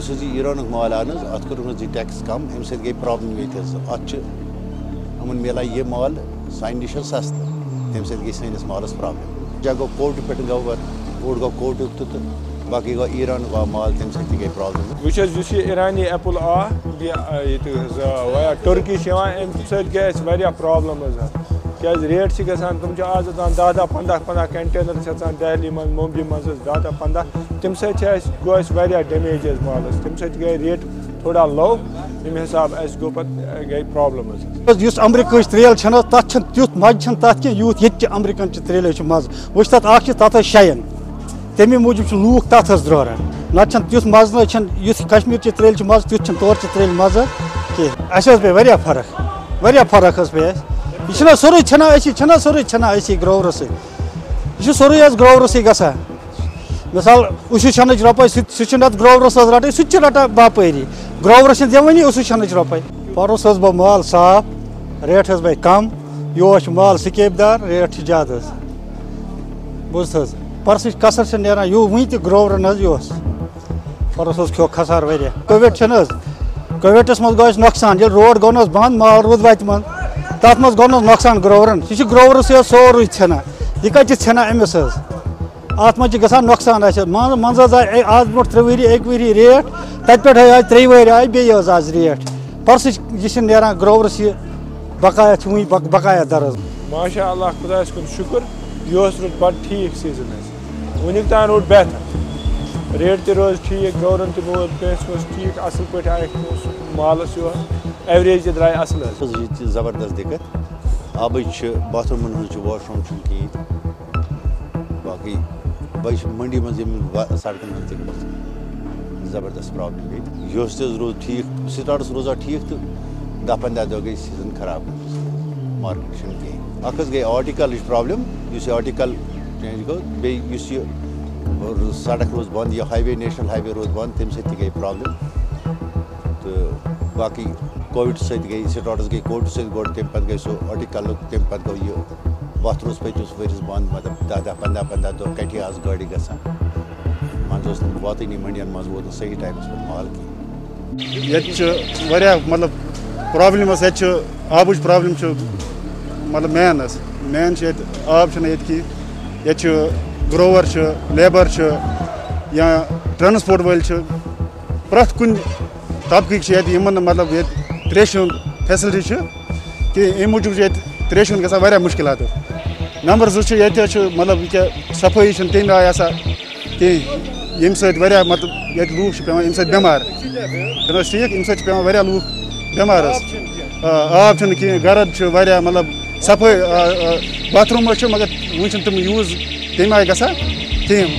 اس حظ ایرانک مال آن حظ ات کور حظ یہ ٹیکس کم امہ سۭتۍ گٔے پرابلم ییٚتہِ حظ ات چھِ یہ مال سانہِ نِش حظ سستہٕ تمہِ سۭتۍ گٔے سٲنِس مالس پرابلم جا گوٚو کوٹہٕ پٮ۪ٹھ گوٚو پتہٕ اوٚڑ گوٚو کوٹُک تہِ تہٕ باقٕے گوٚو آو مال تمہِ سۭتۍ تہِ گٔے پرابلم وٕچھ حظ یُس یہِ ایرانی ایپل آ ییٚتہِ حظ ٹٔرکی چھِ یِوان اَمہِ سۭتۍ گٔے اَسہِ واریاہ پرٛابلِم حظ کیٛازِ ریٹ چھِ گژھان، تِم چھِ آز اژان دہ دہ، پنٛداہ پنٛداہ کَنٹینر چھِ اژان دہلی منٛز ممبئی منٛز حظ دہ دہ، پنٛداہ۔ تَمہِ سۭتۍ چھِ اَسہِ گوٚو اَسہِ واریاہ ڈیمیج حظ مالس۔ تَمہِ سۭتۍ گٔے ریٹ تھوڑا لو، ییٚمہِ حساب اَسہِ گوٚو پَتہٕ گٔے پرٛابلِم حظ۔ یُس امریکہٕچ ترٛیل چھَنہٕ حظ تَتھ چھِنہٕ تیُتھ مَزٕ چھِنہٕ تَتھ کینٛہہ، یوٗت ییٚتہِ چہِ امریکن چہِ ترٛیلہِ چھُ مَزٕ۔ وٕچھ تَتھ اکھ چھِ، تَتھ حظ شاین۔ تَمے موٗجوٗب چھِ لوٗکھ تَتھ حظ درٛوران نَتہٕ چھَنہٕ تیُتھ مَزٕ نہ چھَنہٕ یُتھ کشمیٖرچہِ ترٛیلہِ چھُ مَزٕ، تیُتھ چھُنہٕ تورچہِ ترٛیلہِ مَزٕ کینٛہہ۔ اَسہِ حظ پیٚیہِ واریاہ فرق۔ واریاہ فرق حظ پیٚیہِ اَسہِ۔ یہ چھُنہ سورُے ژھٮ۪نان أسی چھِنہ سورُے ژھٮ۪نان أسی گرٛورٕ سۭتۍ یہِ چھُ سورُے حظ گرٛورٕ گژھان مِثال اُسوٗ چھَنٕچ رۄپَے سُہ تہِ سُہ چھُنہٕ اَتھ گرٛورَس حظ رَٹٕنۍ باپٲری حظ بہٕ مال صاف ریٹ حظ بَے کَم یور مال سِکیپ دار ریٹ چھِ زیادٕ حظ بوٗزتھ حظ پَرسٕچ کَسر چھِ نیران یوٗ وٕنہِ تہِ گرٛورَن حظ یِہُس پَرُس حظ کھیوٚو کھسار واریاہ کووِڈ چھُنہٕ حظ کووِڈَس منٛز گوٚو اَسہِ نۄقصان ییٚلہِ روڈ گوٚو نہٕ حظ بنٛد مال روٗد وَتہِ منٛز تَتھ منٛز گوٚو نہٕ حظ نۄقصان گرٛورَن یہِ چھُ گرٛورَسٕے حظ سورُے ژھٮ۪نان یہِ کَتہِ چھِ ژھٮ۪نان أمِس حظ اَتھ منٛز چھِ گژھان نۄقصان اَسہِ منٛزٕ منٛزٕ حظ آے آز برونٛٹھ ترٛےٚ ریٹ تَتہِ پٮ۪ٹھ آے ترٛیٚیہِ وٕہٕرۍ آے بیٚیہِ حظ آز ریٹ پٔرسٕچ یہِ چھِ نیران گرٛورَس یہِ بقایا چھِ وٕنہِ بقایا در حظ ماشاء اللہ خۄدایَس کُن شُکُر یہِ اوس روٗد بَڑٕ ٹھیٖک سیٖزن حظ وٕنیُک بہتر ریٹ تہِ روز ٹھیٖک گرٛورَن تہِ روٗد کٲنٛسہِ اوس ٹھیٖک اَصٕل پٲٹھۍ آیہِ مالَس یورٕ ایوریج تہِ درٛاے اَصٕل حظ ییٚتہِ چھِ زبردست دِقت آبٕچ چھِ باتھروٗمَن ہٕنٛز چھِ واش روٗم چھُنہٕ کِہیٖنۍ باقٕے بیٚیہِ چھِ مٔنڈی منٛز یِم سڑکَن ہٕنٛز تہِ زبردست پرٛابلِم ییٚتہِ یۄس تہِ حظ روٗد ٹھیٖک سِٹاٹَس روزان ٹھیٖک تہٕ دَہ پنٛداہ دۄہ گٔے سیٖزن خراب مارکیٹ چھُنہٕ کِہیٖنۍ اَکھ حظ گٔے آٹِکَلٕچ پرٛابلِم یُس یہِ آٹِکَل چینٛج گوٚو بیٚیہِ یُس یہِ سڑک روٗز بنٛد یہِ ہاے وے نیشنَل ہاے وے روٗد بنٛد تَمہِ سۭتۍ تہِ گٔے پرٛابلِم تہٕ باقٕے کووِڈ سۭتۍ گٔے سِٹاٹَس گٔے کووِڈ سۭتۍ گۄڈٕ تَمہِ پَتہٕ گٔے سُہ آٹِکَلُک تَمہِ پَتہٕ گوٚو یہِ وَتھ روٗز پٔتمِس ؤرِیَس بنٛد مطلب دَہ دَہ پنٛداہ پنٛداہ دۄہ کَٹہِ آسہٕ گاڑِ گژھان منٛزٕ اوس نہٕ واتٲنی مٔنڈِیَن منٛز ووت نہٕ صحیح ٹایمَس پٮ۪ٹھ مال کِہیٖنۍ ییٚتہِ چھِ واریاہ مطلب پرٛابلِم حظ ییٚتہِ چھُ آبٕچ پرٛابلِم چھِ مطلب مین حظ مین چھِ ییٚتہِ آب چھُنہٕ ییٚتہِ کِہیٖنۍ ییٚتہِ چھُ گرٛووَر چھُ لیبَر چھُ یا ٹرٛانَسپوٹ وٲلۍ چھِ پرٛٮ۪تھ کُنہِ طبقٕکۍ چھِ ییٚتہِ یِمَن نہٕ مطلب ییٚتہِ ترٛیشہِ ہُنٛد فیسَلٹی چھِ کِہیٖنۍ اَمہِ موٗجوٗب چھِ ییٚتہِ ترٛیشہِ ہُنٛد گژھان واریاہ نمبر زٕ چھُ ییٚتہِ حظ چھُ مطلب یہِ کیٛاہ صفٲیی چھِنہٕ تَمہِ آیہِ آسان کِہیٖنۍ ییٚمہِ سۭتۍ واریاہ مطلب ییٚتہِ لوٗکھ چھِ پٮ۪وان اَمہِ سۭتۍ بٮ۪مار چھُنہٕ حظ ٹھیٖک اَمہِ سۭتۍ چھِ واریاہ لوٗکھ بٮ۪مار حظ آب چھُنہٕ کِہیٖنۍ، گرد چھُ واریاہ مطلب صفٲیی باتھروٗم حظ چھِ مگر وٕنہِ چھِنہٕ تِم یوٗز تَمہِ آیہِ گژھان کِہیٖنۍ۔